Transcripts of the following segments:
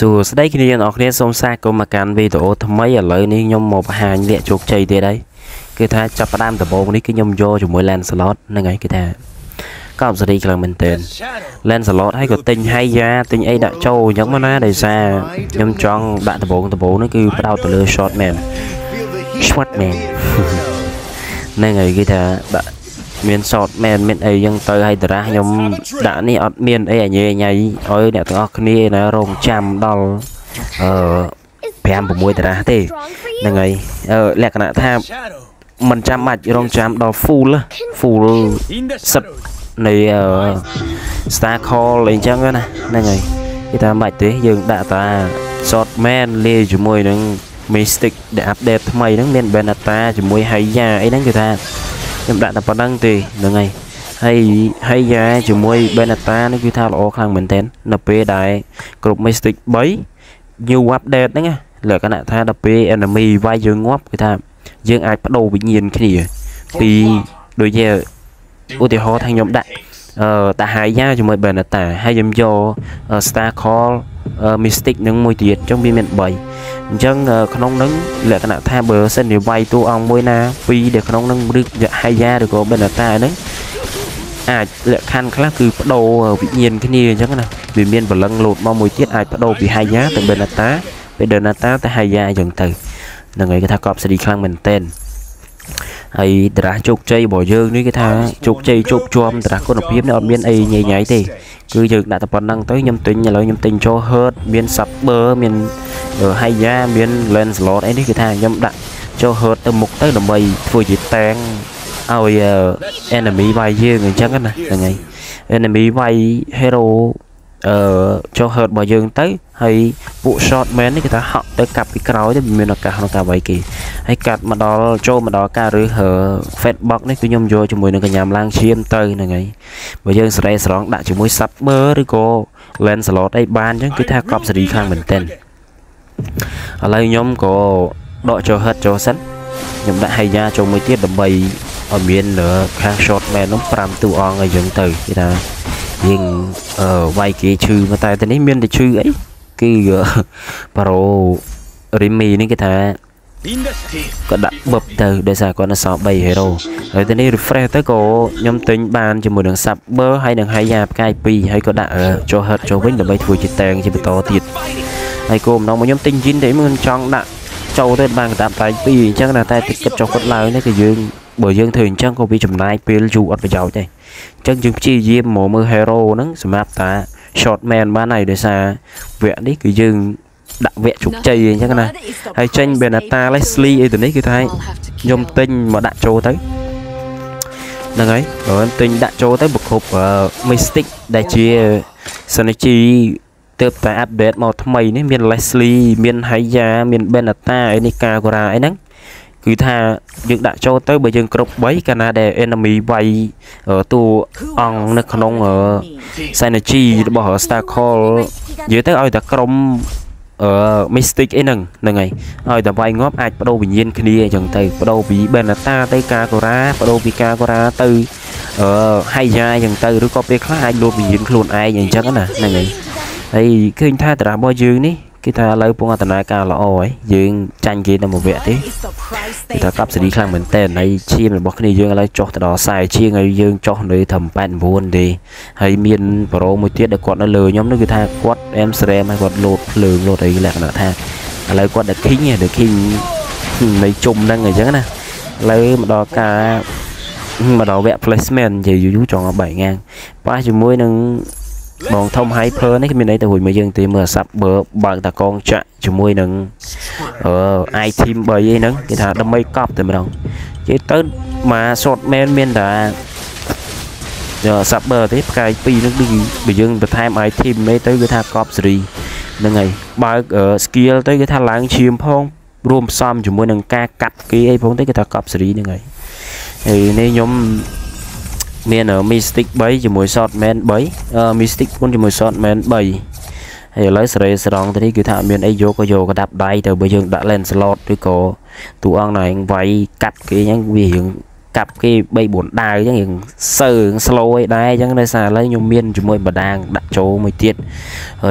សួស្តីគ្នាអ្នកនរគ្នាសូមស្វាគមន៍មកកាន់វីដេអូថ្មីឥឡូវនេះខ្ញុំមកបង្ហាញវគ្គជោគជ័យទៀតហើយគឺថាចាប់ផ្ដើមដំបូងនេះគឺខ្ញុំយកជាមួយ Lancelot ហ្នឹងហើយគឺថាក៏អបសេរីខ្លាំងមែនទែន Lancelot ហើយក៏ទិញ Haya ទិញអីដាក់ចូលអញ្ចឹងមកណាដោយសារខ្ញុំចង់ដាក់ដំបូងដំបូងនេះគឺផ្ដោតទៅលើ short man short man ហ្នឹងហើយគឺថាដាក់ មាន short man មានអីចឹងទៅឲ្យតារាខ្ញុំដាក់នេះអត់មានអីអញេញ៉ៃឲ្យអ្នកទាំងអស់គ្នាណារងចាំដល់អឺ5 6តារាទេហ្នឹងហើយអឺលក្ខណៈថាมันចាំបាច់រងចាំដល់ full full សិតនៃអឺ Star Call អីចឹងណាហ្នឹងហើយគេថាមិនបាច់ទេយើងដាក់តា short man លាយជាមួយនឹង Mystic ដែល update ថ្មីហ្នឹងមាន Benata ជាមួយ Haya អីហ្នឹងគឺថា ខ្ញុំដាក់តែប៉ុណ្្នឹងទេហ្នឹងហើយហើយហើយយ៉ាជាមួយ Benata នេះគឺថាល្អខ្លាំងមែនទែននៅពេលដែលគ្រប់ Mystic 3 new update ហ្នឹងលក្ខណៈថាដល់ពេល enemy វាយយើងងាប់គឺថាយើងអាចបដូរវិញ្ញាណគ្នាពីដូចជាឧទាហរណ៍ថាខ្ញុំដាក់អឺ តាហាយ៉ាជាមួយ Benata ហើយខ្ញុំយក Star Call Mystic នឹងមួយទៀតអញ្ចឹងវាមាន3អញ្ចឹងក្នុងនឹងលក្ខណៈថាបើសិនជាវាយតួអង្គមួយណាពីរដែលក្នុងនឹងឬហាយ៉ាឬក៏ Benata ហ្នឹងអាចលក្ខខណ្ឌខ្លះគឺបដូរវិញ្ញាណគ្នាអញ្ចឹងណាវាមានបលឹងលោតមកមួយទៀតអាចបដូរពីហាយ៉ាទៅ Benata ពី Benata ទៅហាយ៉ាអញ្ចឹងទៅហ្នឹងហើយគេថាកប់សេរីខ្លាំងមែនតែន ហើយតារាជោគជ័យរបស់យើងនេះគេថាជោគជ័យជោគជាំតារាគុណភាពនេះអត់មានអីញ៉ៃញ៉ៃទេគឺយើងដាក់តែប៉ុណ្្នឹងទៅខ្ញុំទិញឥឡូវខ្ញុំទិញចូល hurt មាន subber មាន haya មាន lancelot អីនេះគឺថាខ្ញុំដាក់ចូល hurt ទៅមុខទៅដើម្បីធ្វើជាតាំងឲ្យ enemy វាយយើងអញ្ចឹងណាហ្នឹងហើយ enemy វាយ hero អឺចុះ hurt របស់យើងទៅហើយពួក short man នេះគេថាហក់ទៅកាប់ពីក្រោយទៅមានឱកាសក្នុងការវាយគេហើយកាត់មកដល់ចូលមកដល់ការរើស fat box នេះគឺខ្ញុំយកជាមួយនឹងកញ្ញាំឡើងឈាមទៅហ្នឹងហើយបើយើងសេរីស្រង់ដាក់ជាមួយ submer ឬក៏ lancelot អីបានអញ្ចឹងគឺថាកប់សេរីខ្លាំងមែនទែនឥឡូវខ្ញុំក៏ដកចូល hurt ចូលសិនខ្ញុំដាក់ haya ចូលមួយទៀតដើម្បីឲ្យមានខាង short man នោះ5តួអង្គអីចឹងទៅគេថា យើងអឺវាយគេឈឺមកតែទៅនេះមានតែឈឺអីគឺប្រូរីមីនេះគេថាក៏ដាក់បឹបទៅដោយសារគាត់នៅសល់3 hero ហើយទៅនេះ refresh ទៅក៏ខ្ញុំទិញបានជាមួយនឹង Saber ហើយនឹង Haya ផ្កាយ2ហើយក៏ដាក់ចូល hurt ចូលវិញដើម្បីធ្វើជាតាំងជាបន្តទៀតហើយគោលបំណងមកខ្ញុំទិញ Jin តែមិនចង់ដាក់ចូលទៅបានកតាបតែ2អញ្ចឹងណាតែគិតចុះគាត់ឡើងនេះគឺយើង បើយើងធ្វើអញ្ចឹងក៏វាចំណាយពេលយូរអត់ប្រយោជន៍ដែរអញ្ចឹងយើងព្យាយាមមកមើល hero ហ្នឹងសម្រាប់តា short man បានហើយដោយសារវគ្គនេះគឺយើងដាក់វគ្គជោគជ័យអញ្ចឹងណាហើយចេញ Benata Leslie អីទៅនេះគឺថាខ្ញុំទិញមកដាក់ចូលទៅហ្នឹងហើយបើទិញដាក់ចូលទៅប្រគប់ Mystic ដែលជា Synergy ទើបតែអាប់ដេតមកថ្មីនេះមាន Leslie មាន Haya មាន Benata អីនេះ Kagura អីហ្នឹង គឺថាយើងដាក់ចូលទៅបើយើងគ្រប់3កាលណាដែល enemy វាយតួអង្គនៅក្នុង synergy របស់ Star Call និយាយទៅឲ្យតែក្រុមអឺ Mystic អីហ្នឹងហ្នឹងហើយឲ្យតែវាយងាប់អាចបដូរវិញ្ញាណគ្នាអញ្ចឹងទៅបដូរពី Benata ទៅ Kagura បដូរពី Kagura ទៅអឺ Haya អញ្ចឹងទៅឬក៏ពេលខ្លះអាចលោតវិញ្ញាណខ្លួនឯងអញ្ចឹងណាហ្នឹងហើយហើយឃើញថាតារារបស់យើងនេះ គេថាឥឡូវពងអត្តនាការល្អហើយយើងចាញ់គេនៅមួយវគ្គទេគេថាកាប់សេរីខ្លាំងមែនតើហើយឈាមរបស់គ្នាយើងឥឡូវចុះទៅដល់40ជាងហើយយើងចុះនៅត្រឹម89ទេហើយមានប្រូមួយទៀតដែលគាត់នៅលើខ្ញុំនោះគឺថាគាត់អែមស្រែមហើយគាត់លោតភ្លើងលោតអីលក្ខណៈថាឥឡូវគាត់ The King The King នៃជុំហ្នឹងអញ្ចឹងណាឥឡូវមកដល់ការមកដល់វគ្គ placement និយាយយូរចង់ឲ្យបែកងាងប៉ះជាមួយនឹង បងធំ hyper នេះមានន័យទៅរួចមកយើងទេមើលសាប់បើបើកតាកងចាក់ជាមួយនឹងអឺ i team 3អីហ្នឹងគេថាដើម្បីកប់តែម្ដងនិយាយទៅមក short man មានតែយក saber ទេផ្កាយ2ហ្នឹងដូចបើយើងបន្ថែម i team នេះទៅគឺថាកប់សេរីហ្នឹងហើយបើក skill ទៅគឺថាឡើងឈាមផងរួមផ្សំជាមួយនឹងការកាត់គេអីផងទៅគឺថាកប់សេរីហ្នឹងហើយហើយនេះខ្ញុំ មាន Mystic 3ជាមួយ Shotman 3 Mystic 4ជាមួយ Shotman 3ហើយឥឡូវសេរីស្រង់ទៅនេះគឺថាអត់មានអីយកក៏យកក៏ដាប់ដៃទៅបើយើងដាក់ Lancelot ឬក៏តួអង្គណាឯងវាយកាត់គេអញ្ចឹងវារៀងកាប់គេ3 4ដាវអញ្ចឹងរៀងសើ slow ឯដែរអញ្ចឹងដោយសារឥឡូវខ្ញុំមានជាមួយបដាងដាក់ចូលមួយទៀត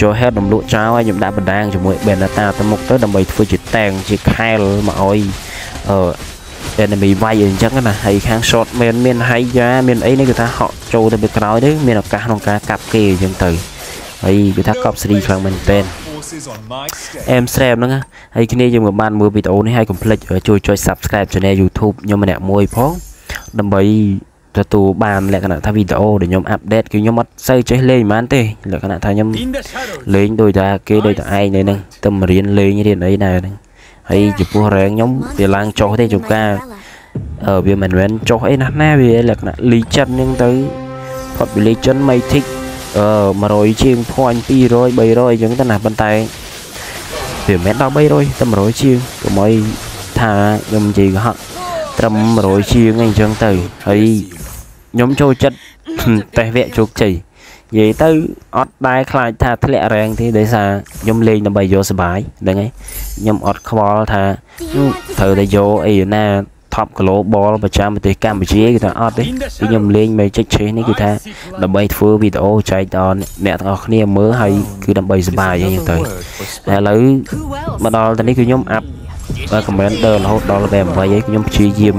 ចូល head រំលក់ចោលហើយខ្ញុំដាក់បដាងជាមួយ Benata ទៅមុខទៅដើម្បីធ្វើជាតាំងជាខែលមកឲ្យអឺ enemy វាយអីអញ្ចឹងណាហើយខាង short មានមាន high យ៉ាមានអីនេះគឺថាហក់ចូលទៅពីក្រោយទៅមានឱកាសក្នុងការកាប់គេអញ្ចឹងទៅហើយគឺថាកប់សេរីខ្លាំងមែនតើអែមស្រែមហ្នឹងហើយគ្នាយើងក៏បានមើលវីដេអូនេះហើយកុំភ្លេចជួយចុច Subscribe Channel YouTube ខ្ញុំម្នាក់មួយផងដើម្បីទទួលបានលក្ខណៈថាវីដេអូដែលខ្ញុំអាប់ដេតគឺខ្ញុំអត់សូវចេះលេងប៉ុន្មានទេលក្ខណៈថាខ្ញុំលេងដូចថាគេដូចតែឯងនៅហ្នឹងទៅរៀនលេងរៀនអីដែរហ្នឹង ហើយចំពោះរែងខ្ញុំវាឡើងចុះទេជួនកាលអឺវាមិនមែនចុះអីណាស់ណាវាលក្ខណៈ legend ហ្នឹងទៅផុតពី legend mythic អឺ100ជាង point 200 300អញ្ចឹងទៅណាប៉ុន្តែវាមិនមែនដល់300តែ100ជាងកុំឲ្យថាខ្ញុំនិយាយកុហកត្រឹម100ជាងអីអញ្ចឹងទៅហើយខ្ញុំចូលចិត្តតេស្តវគ្គជោគជ័យ និយាយទៅអត់ដែរខ្លាចថាធ្លាក់រ៉េងទេដោយសារខ្ញុំលេងដើម្បីយកសុបាយហ្នឹងហើយខ្ញុំអត់ខ្វល់ថាត្រូវតែយកអីណា top global ប្រចាំប្រទេសកម្ពុជាគឺថាអត់ទេខ្ញុំលេង Magic Chase នេះគឺថាដើម្បីធ្វើវីដេអូចែកដល់អ្នកទាំងអស់គ្នាមើលហើយគឺដើម្បីសុបាយអីចឹងទៅតែឥឡូវមកដល់ទៅនេះគឺខ្ញុំអាប់ commander រហូតដល់ level 8ហើយខ្ញុំព្យាយាម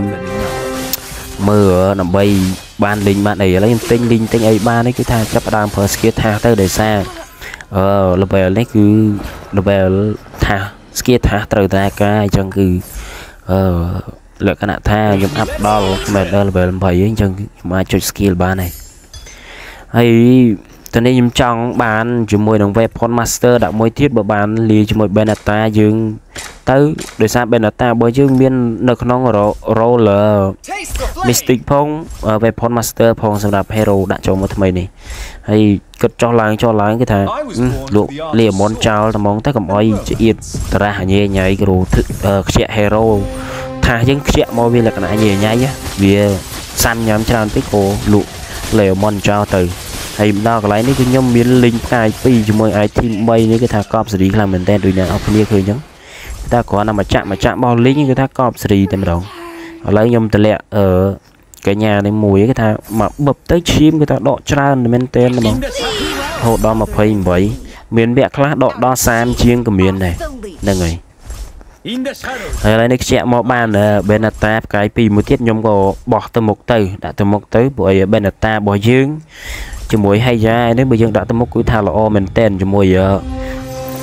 មើលដើម្បី បានលេងបានអីឥឡូវខ្ញុំទិញលេងទិញអីបាននេះគឺថាចាប់ផ្ដើមប្រើ skill ថាទៅដោយសារអឺ level នេះគឺ level ថា skill ថាត្រូវតែការអញ្ចឹងគឺអឺលក្ខណៈថាខ្ញុំអាប់ដល់ commander level 8អញ្ចឹងខ្ញុំអាចចុច skill បានហើយហើយតនេះខ្ញុំចង់បានជាមួយនឹង weapon master ដាក់មួយទៀតបើបានលាជាមួយ benata យើង ទៅដោយសារ benata របស់យើងមាននៅក្នុង roller mystic ផង weapon master ផងសម្រាប់ hero ដាក់ចូលមកថ្មីនេះហើយគិតចុះឡើងចុះឡើងគេថាលោកលាមនចោលត្មងទៅកុំអុយជាអៀតតារះញ៉ៃញ៉ៃគ្រូខ្ជាក់ hero ថាយើងខ្ជាក់មកវាលក្ខណៈញ៉ៃញ៉ៃវាសាំញ៉ាំច្រើនពេកក៏លក់លេមនចោលទៅហើយម្ដងកន្លែងនេះគឺខ្ញុំមានលីងផ្កាយ2ជាមួយ item 3នេះគឺថាកប់សេរីខ្លាំងមែនតើដូចអ្នកអរគ្នាឃើញអញ្ចឹង តែគ្រាន់តែមកចាក់មកចាក់បោះលីងគឺថាកប់សេរីតែម្ដងឥឡូវខ្ញុំតម្លាក់អឺកញ្ញានេះមួយគេថាមកបឹបទៅឈាមគេថាដកច្រើនមែនតើហ្មងរហូតដល់28មានវគ្គខ្លះដកដល់30ជាងក៏មានដែរហ្នឹងហើយហើយឥឡូវនេះខ្ជាក់មកបានបេណាតាផ្កាយ2មួយទៀតខ្ញុំក៏បោះទៅមុខទៅដាក់ទៅមុខទៅព្រោះអីបេណាតារបស់យើងជាមួយហៃយ៉ានេះបើយើងដាក់ទៅមុខគឺថាល្អមែនតែនជាមួយ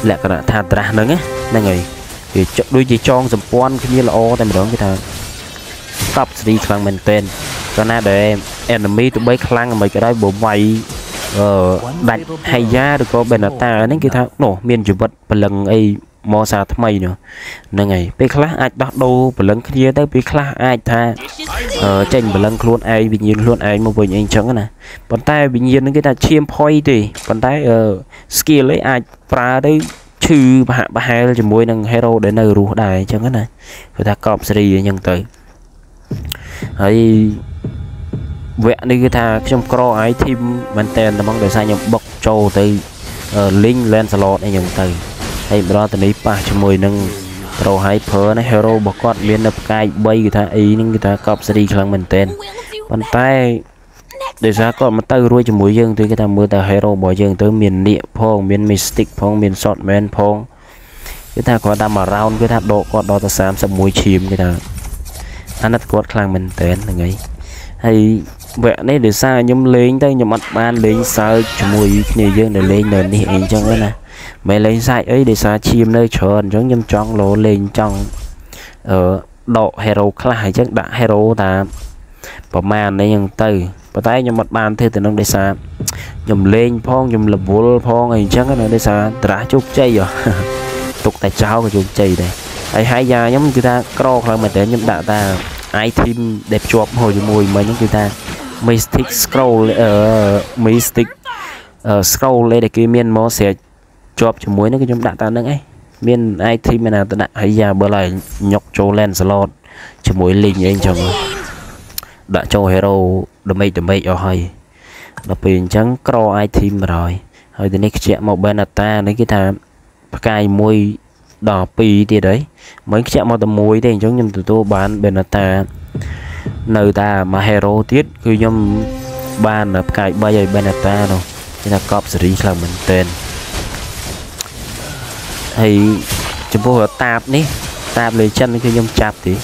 លក្ខណៈថាត្រាស់ហ្នឹងហ្នឹងហើយ វាដូចជាចងសម្ព័ន្ធគ្នាល្អតែម្ដងគេថាកប់ស្រីខ្លាំងមែនតែនកាលណាដែល enemy ទៅបីខ្លាំងមិនក៏ដោយបើវាយអឺដាច់ហៃយ៉ាឬក៏បេណាតាហ្នឹងគឺថានោះមានជីវិតពលឹងអីមកសាថ្មីនោះហ្នឹងហើយពេលខ្លះអាចដោះដូរពលឹងគ្នាទៅពេលខ្លះអាចថាចេញពលឹងខ្លួនឯងវិញ្ញាណខ្លួនឯងមកវិញអីចឹងណាប៉ុន្តែវិញ្ញាណហ្នឹងគេថាឈាមផុយទេប៉ុន្តែ skill ឯងអាចប្រើទៅ ឈឺបហាក់បហែលជាមួយនឹង hero ដែលនៅរស់ដែរអញ្ចឹងណាគឺថាកប់សេរីអញ្ចឹងទៅហើយវគ្គនេះគឺថាខ្ញុំក្រឲ្យធីមមែនតែនហ្មងដោយសារខ្ញុំបុកចូលទៅ link Lancelot អីហ្នឹងទៅហើយម្ដងទៅនេះប៉ះជាមួយនឹង Pro Hyper ណា hero របស់គាត់មាននៅផ្កាយ3គឺថាអីហ្នឹងគឺថាកប់សេរីខ្លាំងមែនទែនប៉ុន្តែ ដោយសារគាត់មកទៅរួចជាមួយយើងទៅគេថាមើលតែ hero របស់យើងទៅមាននាគផងមាន mystic ផងមាន shotman ផងគេថាគាត់តាម round គេថាដកគាត់ដល់ទៅ31ឈាមគេថាអាណិតគាត់ខ្លាំងមែនទែនហ្នឹងហើយហើយវគ្គនេះដោយសារខ្ញុំលេងទៅខ្ញុំអត់បានលេងសើចជាមួយគ្នាយើងដែលលេងនៅនេះអីចឹងណាមិនលេងសាច់អីដោយសារឈាមនៅច្រើនអញ្ចឹងខ្ញុំចង់លោលេងចង់អឺដក hero ខ្លះអញ្ចឹងដាក់ hero តា ប្រមាណនេះអញ្ចឹងទៅប៉ុន្តែខ្ញុំអត់បានធ្វើទៅនឹងដោយសារខ្ញុំលេងផងខ្ញុំរវល់ផងអីអញ្ចឹងណាដោយសារត្រាស់ជោគជ័យទុកតែចោលក៏ជោគជ័យដែរហើយហើយយ៉ាខ្ញុំគឺថាក្រខ្លាំងមែនតើខ្ញុំដាក់តា item ដែលភ្ជាប់ហូរជាមួយមិញហ្នឹងគឺថា Mystic Scroll អឺ Mystic Scroll ដែលគេមានមកស្រេចជាប់ជាមួយនឹងខ្ញុំដាក់តាមហ្នឹងឯងមាន item ណាទៅដាក់ហើយយ៉ាបើឡើយញុកចូល Lancelot ជាមួយ link អីចឹង ដាក់ចូល hero ដមេចដមេចអស់ហើយដល់ពេលអញ្ចឹងក្រ item 100ហើយទៅនេះខ្ជាក់មក Benata នេះគេថាផ្កាយ1ដល់2ទៀតហើយមិនខ្ជាក់មកតែមួយទេអញ្ចឹងខ្ញុំទទួលបាន Benata នៅតែមួយ hero ទៀតគឺខ្ញុំបានផ្កាយ3ឲ្យ Beneta នោះគេថាកប់សេរីខ្លាំងមែនទែនហើយចំពោះតាបនេះតាប Legend គឺខ្ញុំចាប់ទេ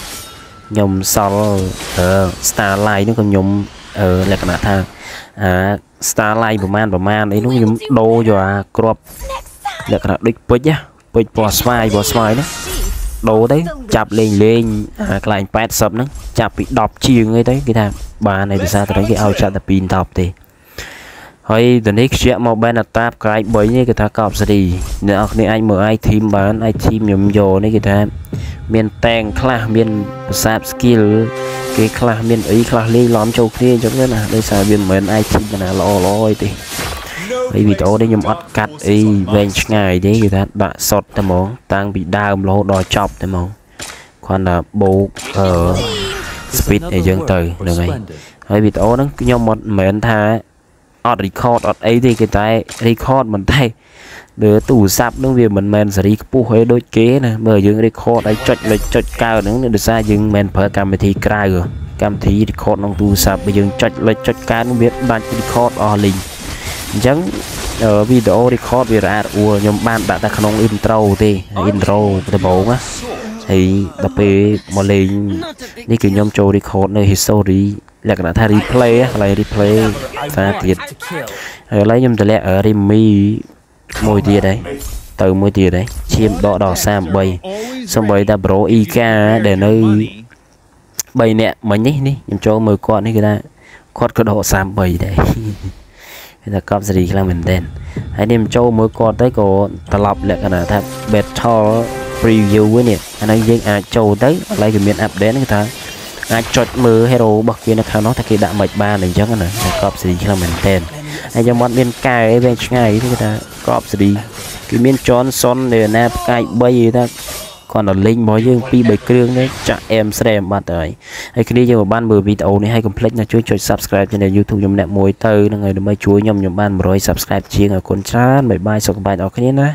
ខ្ញុំសល់អឺ Starlight នោះក៏ខ្ញុំអឺលក្ខណៈថាអា Starlight ប្រហែលប្រហែលអីនោះខ្ញុំដូរយកអាគ្រាប់លក្ខណៈដូចពេជ្រពេជ្រពណ៌ស្វាយពណ៌ស្វាយហ្នឹងដូរទៅចាប់លេងលេងអាកន្លែង80ហ្នឹងចាប់ពី10ជាងអីទៅគេថាបានឯភាសាទៅគេឲ្យចាប់តែ2 10ទេហើយតនេះខ្ជាក់មកបែនអតាបកាយ3នេះគេថាកប់សេរីអ្នកនរគ្នាអាចមើលអាយធីមបានអាយធីមខ្ញុំយកនេះគេថា មានតែងខ្លះមានប្រសាទ skill គេខ្លះមានអីខ្លះលេងឡំចូលគ្នាអញ្ចឹងណាដោយសារវាមិនមែនអាយធីមណាល្អល្អអីទេហើយវីដេអូនេះខ្ញុំអត់កាត់អីវែងឆ្ងាយទេគេថាដាក់សុតតែហ្មង តាំងពីដើមរហូតដល់ចប់តែហ្មងគ្រាន់តែបូកអឺ speed អីចឹងទៅហ្នឹងហើយហើយវីដេអូហ្នឹងខ្ញុំមិនមែនថាអត់ record អត់អីទេគេតែ record មិនតែ លើទូរស័ព្ទនឹងវាមិនមែនសេរីខ្ពស់អីដូចគេណាមើលយើង record ឲ្យចុចលេចចុចកើហ្នឹងដោយសារយើងមិនមែនប្រើកម្មវិធីក្រៅកម្មវិធី record ក្នុងទូរស័ព្ទបើយើងចុចលេចចុចកើនឹងវាដាច់ record អស់លីងអញ្ចឹងវីដេអូ record វារអាក់រអួលខ្ញុំបានដាក់តែក្នុង intro ទេ intro ដំបូងណាហើយដល់ពេលមកលេងនេះគឺខ្ញុំចូល record នៅ history លក្ខណៈថា replay កន្លែង replay សារទៀតហើយឥឡូវខ្ញុំតម្លាក់ Remy មួយទៀតហើយទៅមួយទៀតហើយឈាមដកដល់33សំបីតា Bro Ika ដែលនៅ3នាក់មិញនេះនេះខ្ញុំចូលមើលគាត់នេះគេថាគាត់ក៏ដក33ដែរគេថាកប់សេរីខ្លាំងមែនទែនហើយនេះខ្ញុំចូលមើលគាត់ទៅក៏ត្រឡប់លក្ខណៈថា battle preview នេះអានេះយើងអាចចូលទៅឥឡូវគេមាន update គេថាអាចចុចមើល hero របស់គេនៅខាងនោះថាគេដាក់មិនបានអញ្ចឹងណាកប់សេរីខ្លាំងមែនទែនហើយខ្ញុំអត់មានកែអីវែងឆ្ងាយទេគេថា កប់សេរីគឺមានចនសុននៅណាផ្កាយ3ទេថាគាត់ដល់លេងរបស់យើង2 3គ្រឿងនេះចាក់អែមស្រែមបាត់ហើយហើយគ្នាយើងបានមើលវីដេអូនេះហើយកុំភ្លេចណាជួយចុច Subscribe Channel YouTube ខ្ញុំអ្នកមួយទៅនឹងហើយដើម្បីជួយខ្ញុំខ្ញុំបាន100 Subscribe ជាងអរគុណច្រើនបាយបាយសុខសប្បាយដល់គ្នាណា